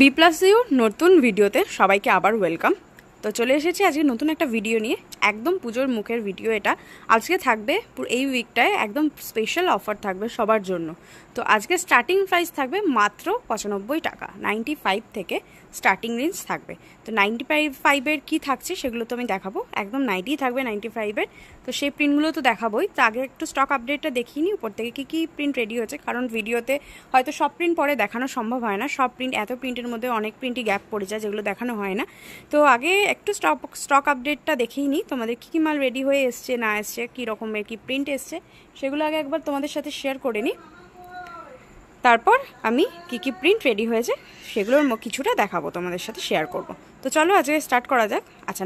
B plus you নতুন ভিডিওতে সবাইকে আবার ওয়েলকাম। তো চলে এসেছি আজকে নতুন একটা ভিডিও নিয়ে। একদম পুজোর মুখের ভিডিও এটা। আজকে থাকবে এই উইকটায় একদম স্পেশাল অফার থাকবে সবার জন্য। তো আজকে স্টার্টিং প্রাইস থাকবে মাত্র পঁচানব্বই টাকা নাইনটি ফাইভ থেকে স্টার্টিং রেঞ্জ থাকবে। তো নাইনটি ফাইভ ফাইভের কী থাকছে সেগুলো তো আমি দেখাবো। একদম নাইনটিই থাকবে নাইনটি ফাইভের তো সেই প্রিন্টগুলো তো দেখাবোই। তো আগে একটু স্টক আপডেটটা দেখিয়ে নিই, উপর থেকে কী কী প্রিন্ট রেডি হয়েছে। কারণ ভিডিওতে হয়তো সব প্রিন্ট পরে দেখানো সম্ভব হয় না। সব প্রিন্ট এত প্রিন্টের মধ্যে অনেক প্রিন্টই গ্যাপ পড়ে যায়, যেগুলো দেখানো হয় না। তো আগে একটু স্টক স্টক আপডেটটা দেখিয়ে নিই, তোমাদের কী কী মাল রেডি হয়ে এসছে, না এসছে, কী রকমের, কী প্রিন্ট এসছে, সেগুলো আগে একবার তোমাদের সাথে শেয়ার করে নিই। তারপর আমি কি কি প্রিন্ট রেডি হয়েছে, সেগুলোর কিছুটা দেখাবো, তোমাদের সাথে শেয়ার করব। তো চলো আজকে স্টার্ট করা যাক। আচ্ছা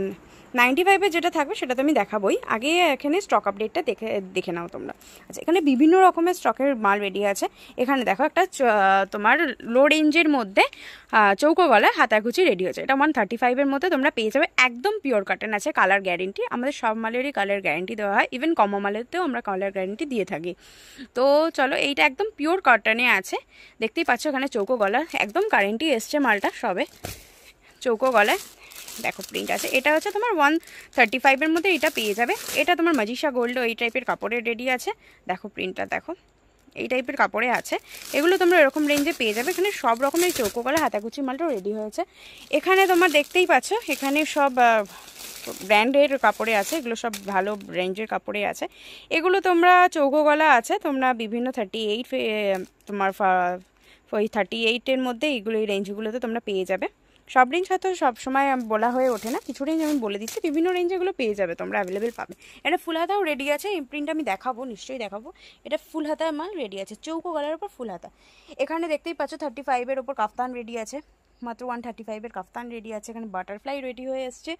নাইনটি ফাইভের যেটা থাকবে সেটা তো আমি দেখাবোই। আগে এখানে স্টক আপডেটটা দেখে দেখে নাও তোমরা। আচ্ছা এখানে বিভিন্ন রকমের স্টকের মাল রেডি আছে। এখানে দেখো একটা তোমার লো রেঞ্জের মধ্যে চৌকো গলায় হাতাকুচি রেডি হয়েছে। এটা ওয়ান থার্টি ফাইভের মধ্যে তোমরা পেয়ে যাবে। একদম পিওর কাটেন আছে কালার গ্যারেন্টি আমাদের সব মালেরই কালার গ্যারেন্টি দেওয়া হয়। ইভেন কম মালেতেও আমরা কালার গ্যারেন্টি দিয়ে থাকি। তো চলো, এইটা একদম পিওর কটনে আছে। দেখতেই পাচ্ছ এখানে চৌকো গলা একদম কারেন্টই এসছে মালটা সবে। চৌকো গলায় দেখো প্রিন্ট আছে। এটা হচ্ছে তোমার ওয়ান থার্টি ফাইভের মধ্যে এটা পেয়ে যাবে। এটা তোমার মাজিসা গোল্ড এই টাইপের কাপড়ের রেডি আছে। দেখো প্রিন্টটা দেখো। এই টাইপের কাপড়ে আছে। এগুলো তোমরা এরকম রেঞ্জে পেয়ে যাবে। এখানে সব রকমের চৌকো গলা হাতাকুচি মালটাও রেডি হয়েছে। এখানে তোমার দেখতেই পাচ্ছ, এখানে সব ব্র্যান্ডের কাপড়ে আছে। এগুলো সব ভালো রেঞ্জের কাপড়ে আছে। এগুলো তোমরা চৌকো গলা আছে। তোমরা বিভিন্ন থার্টি এইট তোমার ওই থার্টি এইটের মধ্যে এইগুলো, এই রেঞ্জগুলোতে তোমরা পেয়ে যাবে। সব রেঞ্জ হয়তো সব সময় বলা হয়ে ওঠে না। কিছু রেঞ্জ আমি বলে দিচ্ছি। বিভিন্ন রেঞ্জেগুলো পেয়ে যাবে তোমরা অ্যাভেলেবেল পাবে। এটা ফুল হাতাও রেডি আছে, এই প্রিন্ট আমি দেখাবো, নিশ্চয়ই দেখাবো। এটা ফুল হাতা মাল রেডি আছে, চৌকো গলার ওপর ফুল হাতা এখানে দেখতেই পাচ্ছ থার্টি ফাইভের ওপর কাফতান রেডি আছে। মাত্র ওয়ান থার্টি ফাইভের কাফতান রেডি আছে, এখানে বাটারফ্লাই রেডি হয়ে এসছে।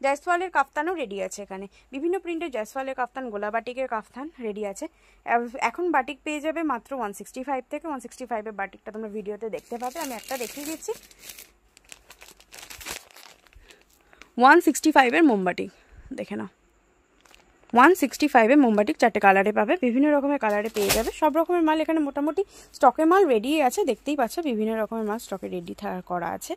জয়সওয়ালের কাফতানও রেডি আছে এখানে। বিভিন্ন প্রিন্টের জয়সওয়ালের কাফতান, গোলা বাটিকের কাফতান রেডি আছে। এখন বাটিক পেয়ে যাবে মাত্র ওয়ান সিক্সটি ফাইভ থেকে ওয়ান সিক্সটি ফাইভের বাটিকটা তোমরা ভিডিওতে দেখতে পাবে। আমি একটা দেখিয়ে দিচ্ছি। ওয়ান সিক্সটি ফাইভের মোমবাটি দেখে নাও। ওয়ান সিক্সটি ফাইভে মোমবাটি চারটে কালারে পাবে, বিভিন্ন রকমের কালারে পেয়ে যাবে। সব রকমের মাল এখানে মোটামুটি স্টকে মাল রেডি আছে, দেখতেই পাচ্ছ, বিভিন্ন রকমের মাল স্টকে রেডি করা আছে।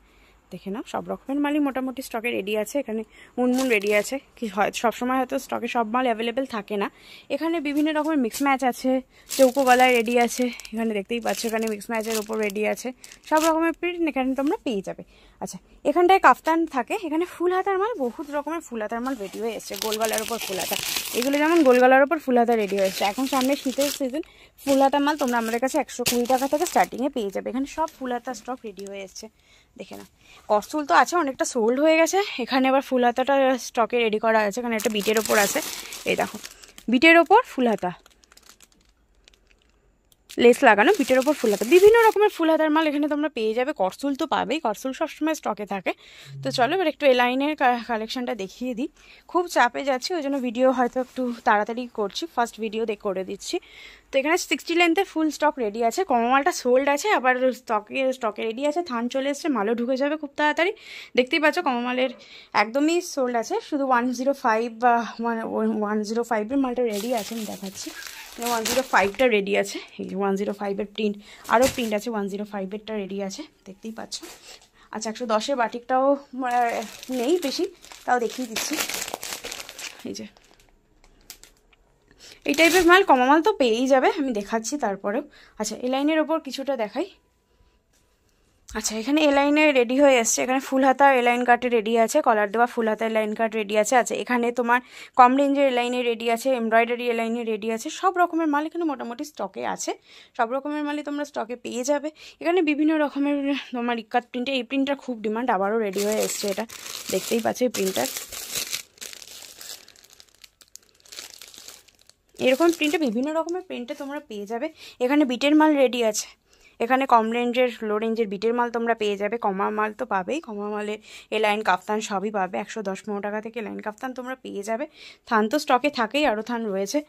দেখে নাও, সব রকমের মালই মোটামুটি স্টকে রেডি আছে। এখানে মুনমুন রেডি আছে। কি হয় সবসময় হয়তো স্টকে সব মাল অ্যাভেলেবেল থাকে না। এখানে বিভিন্ন রকমের মিক্স ম্যাচ আছে। চৌকো গলায় রেডি আছে। এখানে দেখতেই পাচ্ছ, এখানে মিক্স ম্যাচের ওপর রেডি আছে। সব রকমের প্রিন্ট এখানে তোমরা পেয়ে যাবে। আচ্ছা এখানটায় কাফতান থাকে। এখানে ফুল হাতার মাল, বহুত রকমের ফুল হাতার মাল রেডি হয়ে এসছে। গোলগলার ওপর ফুল হাতা। এগুলো যেমন গোলগলার ওপর ফুল হাতা রেডি হয়েছে। এখন সামনে শীতের সিজন ফুল হাতার মাল তোমরা আমাদের কাছে একশো কুড়ি টাকা থেকে স্টার্টিংয়ে পেয়ে যাবে। এখানে সব ফুল হাতা স্টক রেডি হয়ে এসছে। দেখে না কস্তুল তো আছে, অনেকটা সোল্ড হয়ে গেছে। এখানে আবার ফুল হাতাটা স্টকে রেডি করা আছে এখানে একটা বিটের ওপর আছে। এই দেখো, বিটের ওপর ফুল হাতা। লেস লাগানো বিটের ওপর ফুল হাতা বিভিন্ন রকমের ফুল হাতার মাল এখানে তোমরা পেয়ে যাবে। করসুল তো পাবেই, করসুল সবসময় স্টকে থাকে। তো চলো, এবার একটু এলাইনের কালেকশনটা দেখিয়ে দিই। খুব চাপে যাচ্ছি, ওই জন্য ভিডিও হয়তো একটু তাড়াতাড়ি করছি। ফার্স্ট ভিডিও দেখ করে দিচ্ছি। তো এখানে সিক্সটি লেন্থে ফুল স্টক রেডি আছে। কমমালটা সোল্ড আছে, আবার স্টকে স্টকে রেডি আছে। থান চলে এসছে, মালও ঢুকে যাবে খুব তাড়াতাড়ি। দেখতেই পাচ্ছ কমমালের একদমই সোল্ড আছে। শুধু ওয়ান জিরো ফাইভ বা ওয়ান জিরো ফাইভের মালটা রেডি আছে, আমি দেখাচ্ছি। ওয়ান জিরো ফাইভটা রেডি আছে। এই যে ওয়ান জিরো ফাইভের প্রিন্ট আরও প্রিন্ট আছে ওয়ান জিরো ফাইভেরটা রেডি আছে। দেখতেই পাচ্ছ। আচ্ছা একশো দশের বাটিকটাও নেই বেশি, তাও দেখিয়ে দিচ্ছি। এই যে। এই টাইপের মাল, কমা মাল তো পেয়েই যাবে, আমি দেখাচ্ছি তারপরেও। আচ্ছা এই লাইনের ওপর কিছুটা দেখাই। আচ্ছা এখানে এ লাইনে রেডি হয়ে এসছে। এখানে ফুল হাতা এলাইন কাটে রেডি আছে কলার দেওয়া ফুল হাতা এলাইন কাট রেডি আছে। আচ্ছা এখানে তোমার কম রেঞ্জের এলাইনে রেডি আছে এমব্রয়ডারি এলাইনে রেডি আছে, সব রকমের মাল এখানে মোটামুটি স্টকে আছে। সব রকমের মালই তোমরা স্টকে পেয়ে যাবে। এখানে বিভিন্ন রকমের, তোমার ইকাত প্রিন্টে এই প্রিন্টটার খুব ডিমান্ড আবারও রেডি হয়ে এসছে এটা। দেখতেই পাচ্ছ এই প্রিন্টার এরকম প্রিন্টে বিভিন্ন রকমের প্রিন্টে তোমরা পেয়ে যাবে। এখানে বিটের মাল রেডি আছে। এখানে কম রেঞ্জের লো রেঞ্জের বিটের মাল তোমরা পেয়ে যাবে। কমা মাল তো পাবেই। কমা মালের এ লাইন কাফতান সবই পাবে। একশো দশ পনেরো টাকা থেকে লাইন কাফতান তোমরা পেয়ে যাবে। থান তো স্টকে থাকেই আরও থান রয়েছে।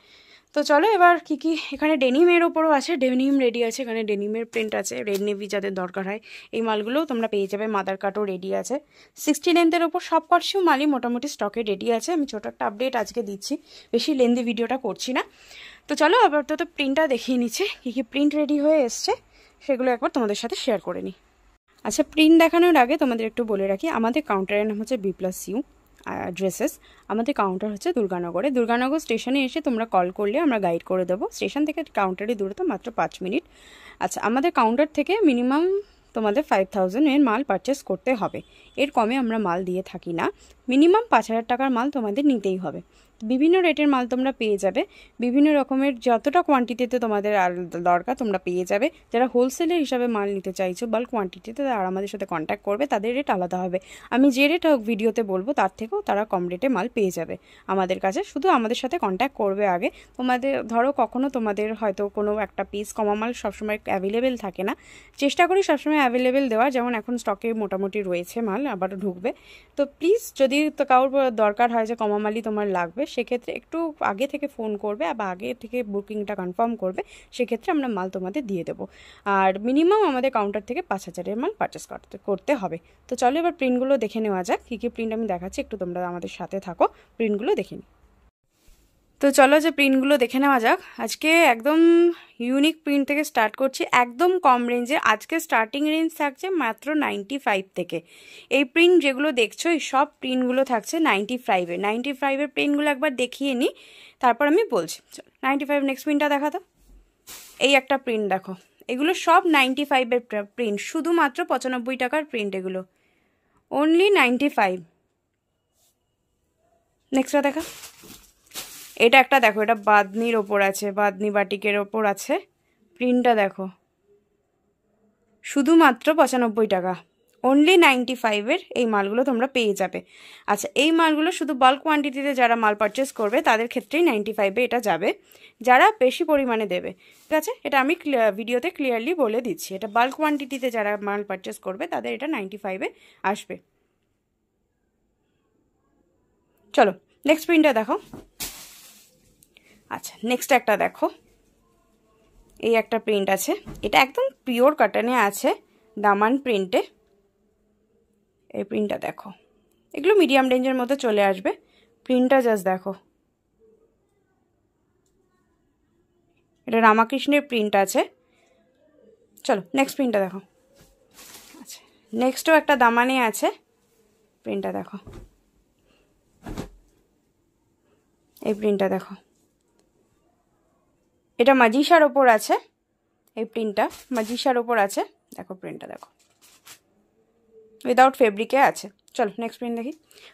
তো চলো এবার কি কি, এখানে ডেনিমের ওপরও আছে। ডেনিম রেডি আছে, এখানে ডেনিমের প্রিন্ট আছে। রেড নেভি যাদের দরকার হয়, এই মালগুলোও তোমরা পেয়ে যাবে। মাদার কাটও রেডি আছে। সিক্সটি লেন্থের ওপর সব কটসিও মালই মোটামুটি স্টকে রেডি আছে। আমি ছোটো একটা আপডেট আজকে দিচ্ছি। বেশি লেন্দি ভিডিওটা করছি না। তো চলো আবার তো প্রিন্টটা দেখিয়ে নিচ্ছে। কী কী প্রিন্ট রেডি হয়ে এসছে। সেগুলো একবার তোমাদের সাথে শেয়ার করে নিই। আচ্ছা প্রিন্ট দেখানোর আগে তোমাদের একটু বলে রাখি, আমাদের কাউন্টারের নাম হচ্ছে বি প্লাস ইউ ড্রেসেস আমাদের কাউন্টার হচ্ছে দুর্গানগরে। দুর্গানগর স্টেশনে এসে তোমরা কল করলে আমরা গাইড করে দেবো। স্টেশন থেকে কাউন্টারে দূরত্ব মাত্র পাঁচ মিনিট আচ্ছা আমাদের কাউন্টার থেকে মিনিমাম তোমাদের ফাইভ থাউজেন্ডের মাল পারচেস করতে হবে। এর কমে আমরা মাল দিয়ে থাকি না। মিনিমাম পাঁচ হাজার টাকার মাল তোমাদের নিতেই হবে। বিভিন্ন রেটের মাল তোমরা পেয়ে যাবে। বিভিন্ন রকমের যতটা কোয়ান্টিটিতে তোমাদের আর দরকার তোমরা পেয়ে যাবে। যারা হোলসেলের হিসাবে মাল নিতে চাইছো বাল্ক কোয়ান্টিটিতে তারা আমাদের সাথে কন্ট্যাক্ট করবে, তাদের রেট আলাদা হবে। আমি যে রেট ভিডিওতে বলব, তার থেকেও তারা কম রেটে মাল পেয়ে যাবে আমাদের কাছে। শুধু আমাদের সাথে কন্ট্যাক্ট করবে আগে। তোমাদের, ধরো কখনো তোমাদের হয়তো কোনো একটা পিস কমা মাল সবসময় অ্যাভেলেবেল থাকে না। চেষ্টা করি সবসময় অ্যাভেলেবেল দেওয়ার। যেমন এখন স্টকে মোটামুটি রয়েছে মাল, আবার ঢুকবে। তো প্লিজ যদি কারোর দরকার হয় যে কমা মালই তোমার লাগবে সেক্ষেত্রে একটু আগে থেকে ফোন করবে বা আগে থেকে বুকিংটা কনফার্ম করবে, সেক্ষেত্রে আমরা মাল তোমাদের দিয়ে দেবো। আর মিনিমাম আমাদের কাউন্টার থেকে পাঁচ হাজারের মাল পারচেস করতে করতে হবে। তো চলো এবার প্রিন্টগুলো দেখে নেওয়া যাক, কী কী প্রিন্ট আমি দেখাচ্ছি, একটু তোমরা আমাদের সাথে থাকো প্রিন্টগুলো দেখে নিই। তো চলো যে প্রিন্টগুলো দেখে নেওয়া যাক। আজকে একদম ইউনিক প্রিন্ট থেকে স্টার্ট করছি। একদম কম রেঞ্জে আজকে স্টার্টিং রেঞ্জ থাকছে মাত্র নাইনটি ফাইভ থেকে। এই প্রিন্ট যেগুলো দেখছ, এই সব প্রিন্টগুলো থাকছে নাইনটি ফাইভে নাইনটি ফাইভের প্রিন্টগুলো একবার দেখিয়ে নিই তারপর আমি বলছি। নাইনটি ফাইভ নেক্সট প্রিন্টটা দেখা তো। এই একটা প্রিন্ট দেখো। এগুলো সব নাইনটি ফাইভের প্রিন্ট শুধুমাত্র পঁচানব্বই টাকার প্রিন্ট এগুলো। অনলি নাইনটি ফাইভ নেক্সটটা দেখা। এটা একটা দেখো, এটা বাদনির ওপর আছে বাদনি বাটিকের ওপর আছে। প্রিন্টটা দেখো। শুধুমাত্র পঁচানব্বই টাকা। অনলি নাইনটি ফাইভের এই মালগুলো তোমরা পেয়ে যাবে। আচ্ছা এই মালগুলো শুধু বাল্ক কোয়ান্টিটিতে যারা মাল পারচেস করবে, তাদের ক্ষেত্রেই নাইনটি ফাইভে এটা যাবে। যারা বেশি পরিমাণে দেবে, ঠিক আছে? এটা আমি ভিডিওতে ক্লিয়ারলি বলে দিচ্ছি। এটা বাল্ক কোয়ান্টিটিতে যারা মাল পারচেস করবে, তাদের এটা নাইনটি ফাইভে আসবে। চলো নেক্সট প্রিন্টটা দেখো। আচ্ছা নেক্সট একটা দেখো। এই একটা প্রিন্ট আছে। এটা একদম পিওর কাটানে আছে, দামান প্রিন্টে এই প্রিন্টটা দেখো। এগুলো মিডিয়াম রেঞ্জের মধ্যে চলে আসবে। প্রিন্টটা জাস্ট দেখো। এটা রামাকৃষ্ণের প্রিন্ট আছে। চলো নেক্সট প্রিন্টটা দেখো। আচ্ছা নেক্সটও একটা দামানে আছে। প্রিন্টটা দেখো। এই প্রিন্টটা দেখো। এটা মাজিসার ওপর আছে। এই প্রিন্টটা মাজিসার ওপর আছে। দেখো প্রিন্টটা, দেখো। উইদাউট ফেব্রিকে আছে। চলো নেক্সট প্রিন্ট দেখি।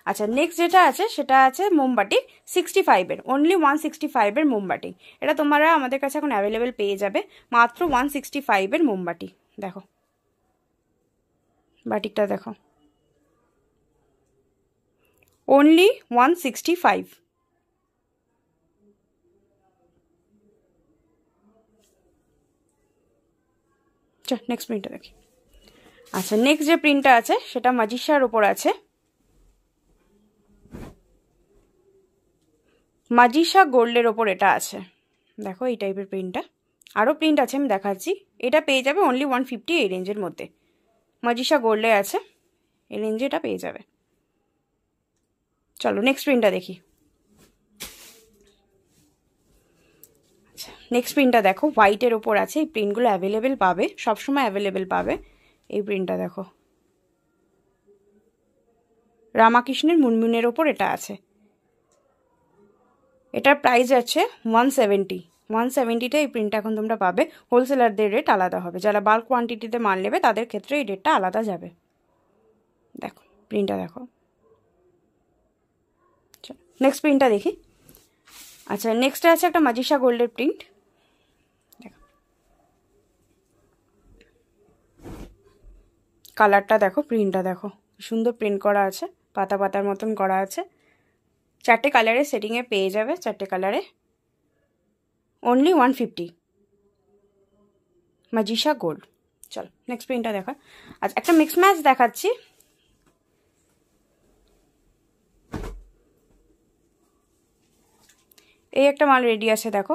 আচ্ছা নেক্সট যেটা আছে, সেটা আছে মোমবাটি সিক্সটি ফাইভের অনলি ওয়ান সিক্সটি ফাইভের মোমবাটি এটা তোমরা আমাদের কাছে এখন অ্যাভেলেবেল পেয়ে যাবে। মাত্র ওয়ান সিক্সটি ফাইভের মোমবাটি দেখো। বাটিকটা দেখো। অনলি ওয়ান সিক্সটি ফাইভ চল নেক্সট প্রিন্টটা দেখি। আচ্ছা নেক্সট যে প্রিন্টটা আছে, সেটা মাজিসার ওপর আছে। মাজিসা গোল্ডের ওপর এটা আছে। দেখো, এই টাইপের প্রিন্টটা আরও প্রিন্ট আছে, আমি দেখাচ্ছি। এটা পেয়ে যাবে অনলি ওয়ান ফিফটি এই রেঞ্জের মধ্যে। মাজিসা গোল্ডে আছে, এই রেঞ্জে এটা পেয়ে যাবে। চলো নেক্সট প্রিন্টটা দেখি আচ্ছা নেক্সট প্রিন্টটা দেখো হোয়াইটের ওপর আছে, এই প্রিন্টগুলো অ্যাভেলেবেল পাবে, সবসময় অ্যাভেলেবেল পাবে। এই প্রিন্টটা দেখো। রামাকৃষ্ণের মুনমুনের ওপর এটা আছে। এটার প্রাইস আছে ওয়ান সেভেন্টি ওয়ান সেভেন্টিটা এই প্রিন্টটা এখন তোমরা পাবে। হোলসেলারদের রেট আলাদা হবে। যারা বাল্ক কোয়ান্টিটিতে মাল নেবে, তাদের ক্ষেত্রে এই রেটটা আলাদা যাবে। দেখো প্রিন্টটা দেখো। নেক্সট প্রিন্টটা দেখি। আচ্ছা নেক্সটে আছে একটা মাজিসা গোল্ডের প্রিন্ট কালারটা দেখো, প্রিন্টটা দেখো। সুন্দর প্রিন্ট করা আছে, পাতা পাতার মতন করা আছে। চারটে কালারে সেটিংয়ে পেয়ে যাবে, চারটে কালারে। অনলি ওয়ান ফিফটি মাজিসা গোল্ড চলো নেক্সট প্রিন্টটা দেখা। আচ্ছা একটা মিক্স ম্যাচ দেখাচ্ছি। এই একটা মাল রেডি আছে, দেখো।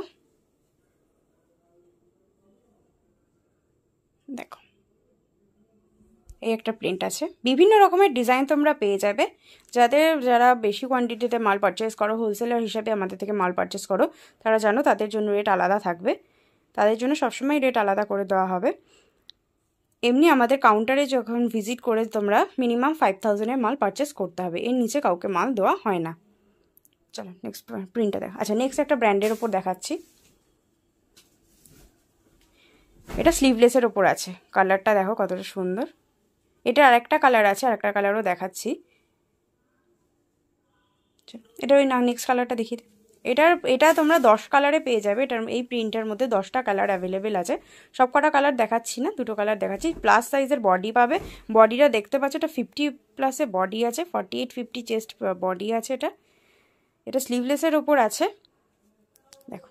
এই একটা প্রিন্ট আছে। বিভিন্ন রকমের ডিজাইন তোমরা পেয়ে যাবে। যাদের, যারা বেশি কোয়ান্টিটিতে মাল পারচেস করো হোলসেলার হিসাবে আমাদের থেকে মাল পারচেস করো, তারা জানো তাদের জন্য রেট আলাদা থাকবে। তাদের জন্য সবসময় রেট আলাদা করে দেওয়া হবে। এমনি আমাদের কাউন্টারে যখন ভিজিট করে তোমরা মিনিমাম ফাইভ থাউজেন্ডের মাল পারচেস করতে হবে। এর নিচে কাউকে মাল দেওয়া হয় না। চলো নেক্সট প্রিন্টটা দেখো। আচ্ছা নেক্সট একটা ব্র্যান্ডের ওপর দেখাচ্ছি। এটা স্লিভলেসের ওপর আছে। কালারটা দেখো কতটা সুন্দর। এটা আরেকটা কালার আছে, আরেকটা কালারও দেখাচ্ছি। এটা ওই নেক্সট কালারটা দেখিয়ে এটার, এটা তোমরা দশ কালারে পেয়ে যাবে। এটার, এই প্রিন্টের মধ্যে দশটা কালার অ্যাভেলেবেল আছে। সব কটা কালার দেখাচ্ছি না, দুটো কালার দেখাচ্ছি। প্লাস সাইজের বডি পাবে। বডিটা দেখতে পাচ্ছ, এটা ফিফটি প্লাসে বডি আছে। Forty eight fifty chest body আছে এটা। এটা স্লিভলেসের ওপর আছে। দেখো।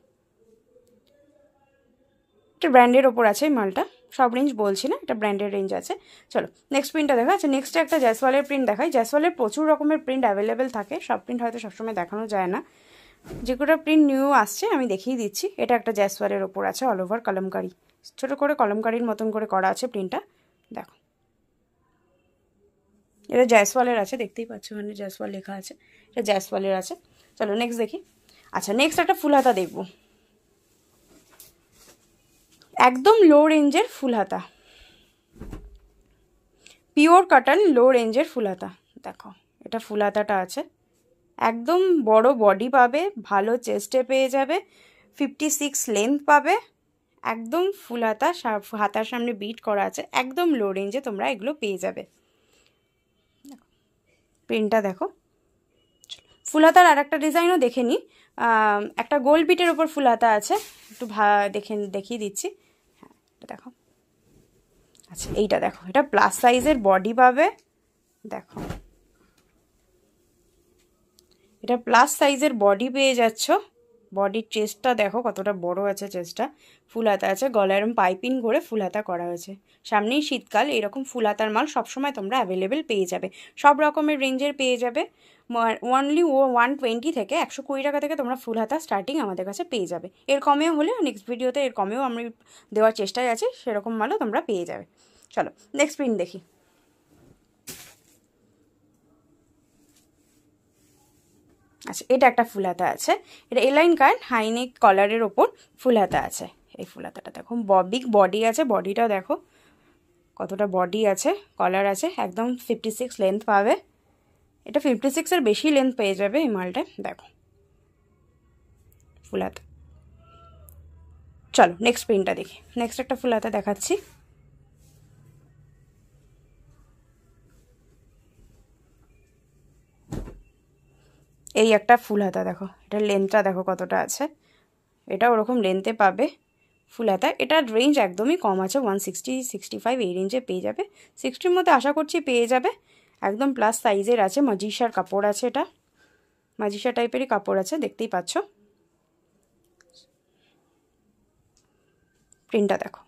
এটা ব্র্যান্ডের ওপর আছে মালটা। সব রেঞ্জ বলছি না, এটা ব্র্যান্ডের রেঞ্জ আছে। চলো নেক্সট প্রিন্টটা দেখা। আচ্ছা নেক্সট একটা জ্যাসওয়ালের প্রিন্ট দেখাই। জ্যাসওয়ালের প্রচুর রকমের প্রিন্ট অ্যাভেলেবেল থাকে। সব প্রিন্ট হয়তো সবসময় দেখানো যায় না। যেগুলো প্রিন্ট নিউ আসছে, আমি দেখিয়ে দিচ্ছি। এটা একটা জ্যাসওয়ালের ওপর আছে অল ওভার কলমকারি। ছোটো করে কলমকারির মতন করে করা আছে প্রিন্টটা দেখো। এটা জ্যাসওয়ালের আছে, দেখতেই পাচ্ছ ওখানে জ্যাসওয়াল লেখা আছে। এটা জ্যাসওয়ালের আছে। চলো নেক্সট দেখি। আচ্ছা নেক্সট একটা ফুল হাতা দেখব। একদম লো রেঞ্জের ফুল হাতা। পিওর কটন লো রেঞ্জের ফুল হাতা। দেখো, এটা ফুল হাতাটা আছে। একদম বড় বডি পাবে, ভালো চেস্টে পেয়ে যাবে ফিফটি সিক্স লেন্থ পাবে। একদম ফুল হাতা হাতার সামনে বিট করা আছে, একদম লো রেঞ্জে তোমরা এগুলো পেয়ে যাবে। প্রিন্টটা দেখো। ফুল হাতার আর একটা ডিজাইনও দেখে নিই একটা গোল বিটের ওপর ফুল হাতা আছে। একটু ভা, দেখে, দেখিয়ে দিচ্ছি। এটা দেখো। আচ্ছা এইটা দেখো। এটা প্লাস সাইজের বডি পাবে। দেখো। এটা প্লাস সাইজের বডি পেয়ে যাচ্ছ। বডির চেস্টটা দেখো কতটা বড় আছে চেস্টটা ফুল হাতা আছে, গলায় এরম পাইপিং করে ফুল হাতা করা হয়েছে। সামনেই শীতকাল, এরকম ফুল হাতার মাল সবসময় তোমরা অ্যাভেলেবেল পেয়ে যাবে। সব রকমের রেঞ্জের পেয়ে যাবে। ওয়ানলি ও ওয়ান টোয়েন্টি থেকে একশো কুড়ি টাকা থেকে তোমরা ফুল হাতা স্টার্টিং আমাদের কাছে পেয়ে যাবে। এর কমেও হলে নেক্সট ভিডিওতে এর কমেও আমি দেওয়ার চেষ্টায় আছি, সেরকম মালও তোমরা পেয়ে যাবে। চলো নেক্সট প্রিন্ট দেখি। আচ্ছা এটা একটা ফুল হাতা আছে। এটা এলাইন কার্ড, হাইনেক কলারের ওপর ফুল হাতা আছে। এই ফুল হাতাটা দেখো বিগ বডি আছে। বডিটাও দেখো, কতটা বডি আছে কলার আছে। একদম ফিফটি সিক্স লেন্থ পাবে। এটা ফিফটি সিক্সের বেশি লেন্থ পেয়ে যাবে এই মালটা, দেখো। ফুল হাতা চলো নেক্সট প্রিন্টটা দেখি। নেক্সট একটা ফুল হাতা দেখাচ্ছি। এই একটা ফুল হাতা দেখো এটার লেন্থটা দেখো কতটা আছে। এটা ওরকম লেন্থে পাবে ফুল হাতা। এটার রেঞ্জ একদমই কম আছে ওয়ান সিক্সটি সিক্সটি ফাইভ এই রেঞ্জে পেয়ে যাবে। সিক্সটির মধ্যে আশা করছি পেয়ে যাবে। একদম প্লাস সাইজের আছে মাজিসার কাপড় আছে এটা। মাজিসা টাইপেরই কাপড় আছে, দেখতেই পাচ্ছ। প্রিন্টটা দেখো।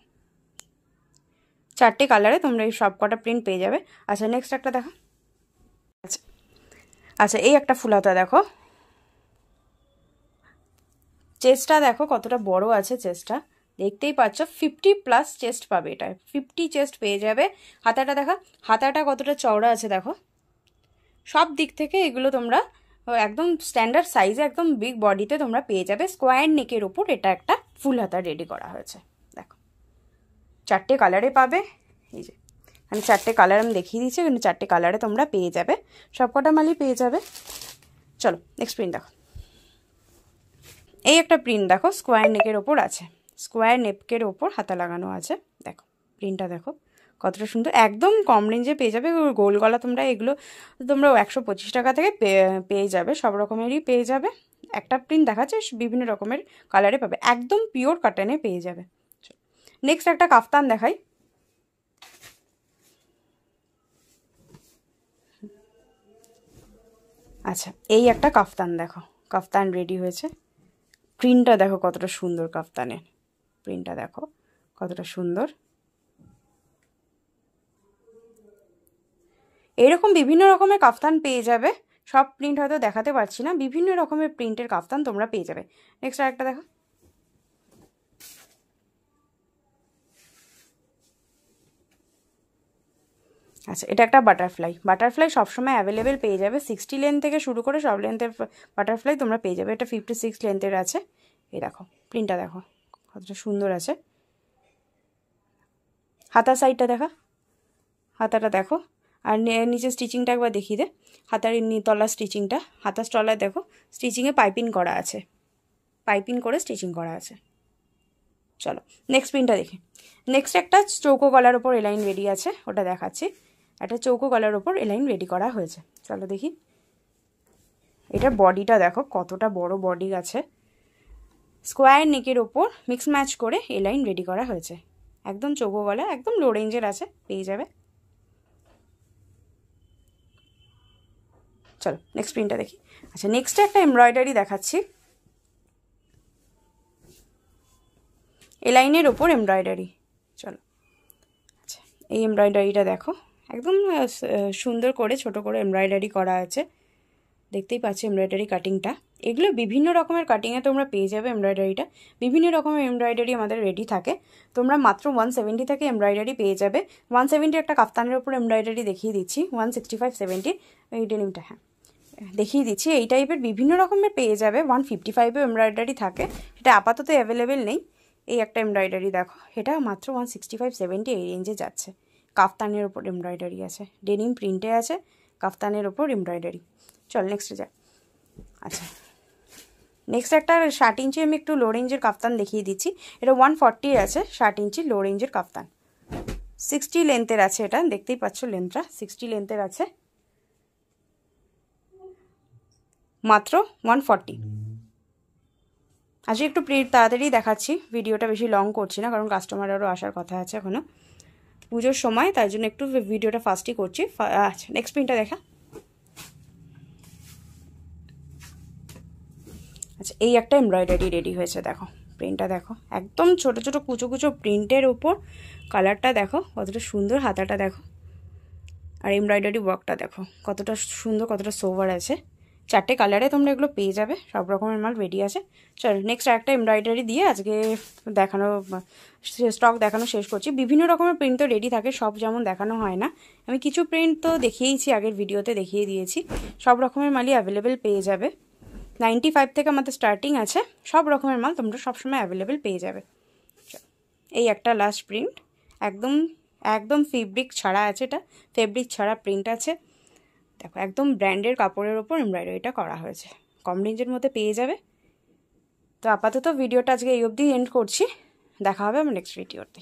চারটে কালারে তোমরা এই সব কটা প্রিন্ট পেয়ে যাবে। আচ্ছা নেক্সট একটা দেখো। আচ্ছা আচ্ছা এই একটা ফুলাতা দেখো। চেস্টটা দেখো কতটা বড় আছে চেস্টটা। দেখতেই পাচ্ছ ফিফটি প্লাস চেস্ট পাবে এটা ফিফটি চেস্ট পেয়ে যাবে। হাতাটা দেখা, হাতাটা কতটা চওড়া আছে দেখো। সব দিক থেকে এগুলো তোমরা একদম স্ট্যান্ডার্ড সাইজে একদম বিগ বডিতে তোমরা পেয়ে যাবে। স্কোয়ার নেকের ওপর এটা একটা ফুল হাতা রেডি করা হয়েছে। দেখো। চারটে কালারে পাবে। এই যে। এখানে চারটে কালার আমি দেখিয়ে দিচ্ছি এখানে চারটে কালারে তোমরা পেয়ে যাবে। সব কটা মালই পেয়ে যাবে। চলো নেক্সট প্রিন্ট দেখো। এই একটা প্রিন্ট দেখো স্কোয়ার নেকের ওপর আছে। স্কোয়ার নেপকের ওপর হাতা লাগানো আছে। দেখো প্রিন্টটা দেখো, কতটা সুন্দর। একদম কম রেঞ্জে পেয়ে যাবে। গোল গলা তোমরা এগুলো, তোমরা একশো পঁচিশ টাকা থেকে পেয়ে যাবে। সব রকমেরই পেয়ে যাবে। একটা প্রিন্ট দেখাচ্ছে, বিভিন্ন রকমের কালারে পাবে। একদম পিওর কাটনে পেয়ে যাবে। নেক্সট একটা কাফতান দেখাই। আচ্ছা এই একটা কাফতান দেখো। কাফতান রেডি হয়েছে। প্রিন্টটা দেখো কতটা সুন্দর কাফতানের। প্রিন্টটা দেখো কতটা সুন্দর। এরকম বিভিন্ন রকমের কাফতান পেয়ে যাবে। সব প্রিন্ট হয়তো দেখাতে পারছি না। বিভিন্ন রকমের প্রিন্টের কাফতান তোমরা পেয়ে যাবে। নেক্সট আরেকটা দেখো। আচ্ছা এটা একটা বাটারফ্লাই বাটারফ্লাই সবসময় অ্যাভেলেবেল পেয়ে যাবে। সিক্সটি লেন্থ থেকে শুরু করে সব লেন্থের বাটারফ্লাই তোমরা পেয়ে যাবে। এটা ফিফটি সিক্স লেন্থের আছে। এই দেখো প্রিন্টটা দেখো, কতটা সুন্দর আছে। হাতা সাইডটা দেখা। হাতাটা দেখো। আর নিচে স্টিচিংটা একবার দেখিয়ে দে। হাতার তলা স্টিচিংটা হাতার তলায় দেখো স্টিচিংয়ে পাইপিং করা আছে। পাইপিং করে স্টিচিং করা আছে। চলো নেক্সট প্রিন্টটা দেখি। নেক্সট একটা চৌকো গলার ওপর এলাইন রেডি আছে, ওটা দেখাচ্ছি। একটা চৌকো গলার ওপর এলাইন রেডি করা হয়েছে। চলো দেখি। এটার বডিটা দেখো, কতটা বড় বডি আছে। স্কোয়ার নেকের ওপর মিক্স ম্যাচ করে এলাইন রেডি করা হয়েছে। একদম চৌকো গলা, একদম লো রেঞ্জের আছে, পেয়ে যাবে। চলো নেক্সট প্রিন্টটা দেখি। আচ্ছা নেক্সট একটা এমব্রয়ডারি দেখাচ্ছি। এলাইনের ওপর এমব্রয়ডারি চলো। আচ্ছা এই এমব্রয়ডারিটা দেখো। একদম সুন্দর করে ছোট করে এমব্রয়ডারি করা আছে। দেখতেই পাচ্ছি এমব্রয়ডারি কাটিংটা। এগুলো বিভিন্ন রকমের কাটিংয়ে তোমরা পেয়ে যাবে এমব্রয়ডারিটা। বিভিন্ন রকমের এমব্রয়ডারি আমাদের রেডি থাকে। তোমরা মাত্র ওয়ান সেভেন্টি থেকে এমব্রয়ডারি পেয়ে যাবে। ওয়ান সেভেন্টি একটা কাফতানের ওপর এমব্রয়ডারি দেখিয়ে দিচ্ছি। ওয়ান সিক্সটি ফাইভ সেভেন্টি এই ডেনিমটা হ্যাঁ। দেখিয়ে দিচ্ছি। এই টাইপের বিভিন্ন রকমের পেয়ে যাবে। ওয়ান ফিফটি ফাইভেও এমব্রয়ডারি থাকে। সেটা আপাতত অ্যাভেলেবেল নেই। এই একটা এমব্রয়ডারি দেখো। এটা মাত্র ওয়ান সিক্সটি ফাইভ সেভেন্টি এই রেঞ্জে যাচ্ছে। কাফতানের ওপর এমব্রয়ডারি আছে। ডেনিম প্রিন্টে আছে, কাফতানের ওপর এমব্রয়ডারি। চল নেক্সটে যা আচ্ছা। নেক্সট একটা ষাট ইঞ্চি আমি একটু লো রেঞ্জের কাফতান দেখিয়ে দিচ্ছি। এটা ওয়ান ফর্টির আছে, ষাট ইঞ্চি লো রেঞ্জের কাফতান। সিক্সটি লেন্থের আছে এটা, দেখতেই পাচ্ছ লেন্থটা সিক্সটি লেন্থের আছে। মাত্র ওয়ান ফর্টি আজকে একটু প্রিন্ট তাড়াতাড়ি দেখাচ্ছি ভিডিওটা বেশি লং করছি না, কারণ কাস্টমারেরও আসার কথা আছে এখনও পুজোর সময় তাই জন্য একটু ভিডিওটা ফাস্টই করছি। আচ্ছা নেক্সট প্রিন্টটা দেখা। আচ্ছা এই একটা এমব্রয়ডারি রেডি হয়েছে, দেখো। প্রিন্টটা দেখো। একদম ছোট ছোট, কুচো কুচো প্রিন্টের উপর কালারটা দেখো। কতটা সুন্দর হাতাটা দেখো। আর এমব্রয়ডারি ওয়ার্কটা দেখো। কতটা সুন্দর, কতটা সোভার আছে। চারটে কালারে তোমরা এগুলো পেয়ে যাবে, সব রকমের মাল রেডি আছে। চলো নেক্সট একটা এমব্রয়ডারি দিয়ে আজকে দেখানো স্টক দেখানো শেষ করছি। বিভিন্ন রকমের প্রিন্ট তো রেডি থাকে, সব যেমন দেখানো হয় না। আমি কিছু প্রিন্ট তো দেখিয়েইছি, আগের ভিডিওতে দেখিয়ে দিয়েছি। সব রকমের মালই অ্যাভেলেবেল পেয়ে যাবে। নাইনটি ফাইভ থেকে আমাদের স্টার্টিং আছে, সব রকমের মাল তোমরা সবসময় অ্যাভেলেবেল পেয়ে যাবে। এই একটা লাস্ট প্রিন্ট একদম একদম ফেব্রিক ছাড়া আছে এটা। ফেব্রিক ছাড়া প্রিন্ট আছে। দেখো, একদম ব্র্যান্ডের কাপড়ের ওপর এমব্রয়ডারিটা করা হয়েছে। কম রেঞ্জের মধ্যে পেয়ে যাবে। তো আপাতত ভিডিওটা আজকে এই অবধি এন্ড করছি। দেখা হবে আমার নেক্সট ভিডিওতে